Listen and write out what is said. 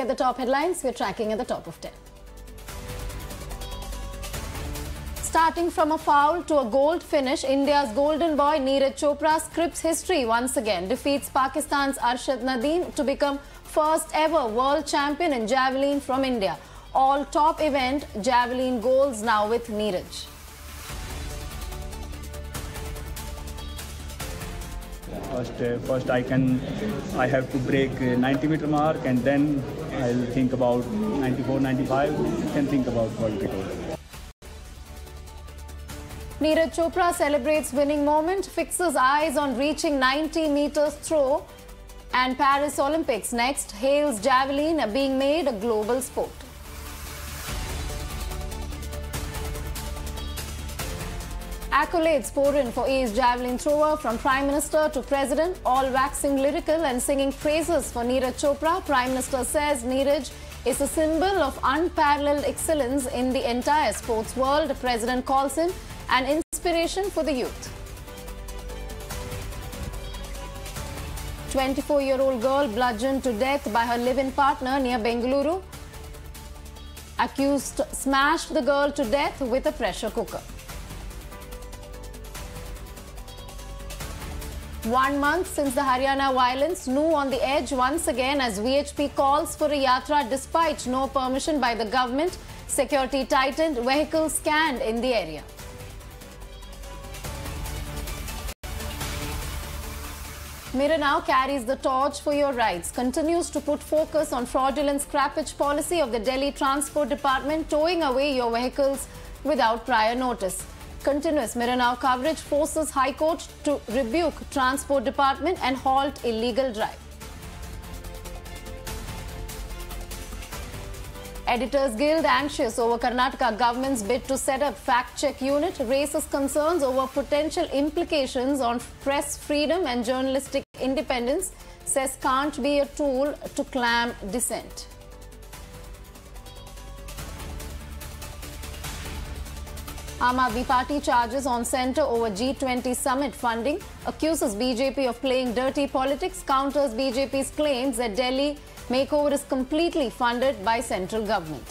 at the top headlines, we're tracking at the top of 10. Starting from a foul to a gold finish, India's golden boy Neeraj Chopra scripts history once again, defeats Pakistan's Arshad Nadeem to become first ever world champion in javelin from India. All top event javelin goals now with Neeraj. First, uh, first I can, I have to break uh, 90 meter mark, and then I'll think about 94, 95. Can think about record. Neeraj Chopra celebrates winning moment, fixes eyes on reaching 90 meters throw, and Paris Olympics next hails javelin being made a global sport. Accolades pour in for ace javelin thrower from Prime Minister to President, all waxing lyrical and singing praises for Neeraj Chopra. Prime Minister says Neeraj is a symbol of unparalleled excellence in the entire sports world. President calls him an inspiration for the youth. 24-year-old girl bludgeoned to death by her live-in partner near Bengaluru. Accused smashed the girl to death with a pressure cooker. One month since the Haryana violence, Nuh on the edge once again as VHP calls for a yatra despite no permission by the government. Security tightened, vehicles scanned in the area. Mirror Now carries the torch for your rights, continues to put focus on fraudulent scrappage policy of the Delhi Transport Department, towing away your vehicles without prior notice. Continuous Mirror coverage forces High Court to rebuke Transport Department and halt illegal drive. Editors Guild anxious over Karnataka government's bid to set up fact-check unit raises concerns over potential implications on press freedom and journalistic independence, says can't be a tool to clamp dissent. Aam Aadmi Party charges on centre over G20 summit funding, accuses BJP of playing dirty politics, counters BJP's claims that Delhi makeover is completely funded by central government.